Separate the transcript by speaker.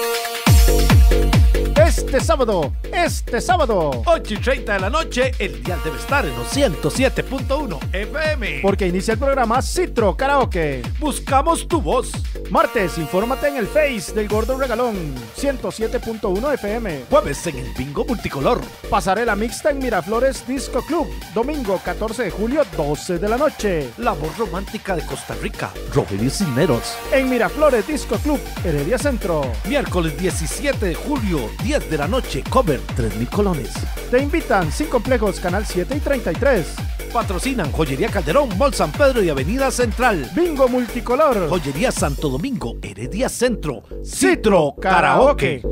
Speaker 1: Thank you. Este sábado, este sábado.
Speaker 2: 8 y 30 de la noche, el día debe estar en los 107.1 FM.
Speaker 1: Porque inicia el programa Citro Karaoke.
Speaker 2: Buscamos tu voz.
Speaker 1: Martes, infórmate en el Face del Gordo Regalón, 107.1 FM.
Speaker 2: Jueves en el Bingo Multicolor.
Speaker 1: Pasarela mixta en Miraflores Disco Club. Domingo 14 de julio, 12 de la noche.
Speaker 2: La voz romántica de Costa Rica, Rogelio Cisneros.
Speaker 1: En Miraflores Disco Club, Heredia Centro.
Speaker 2: Miércoles 17 de julio, 10 de la noche, cover 3.000 colones.
Speaker 1: Te invitan Sin Complejos, Canal 7 y 33.
Speaker 2: Patrocinan Joyería Calderón, Mall San Pedro y Avenida Central.
Speaker 1: Bingo Multicolor.
Speaker 2: Joyería Santo Domingo, Heredia Centro. Citro Karaoke.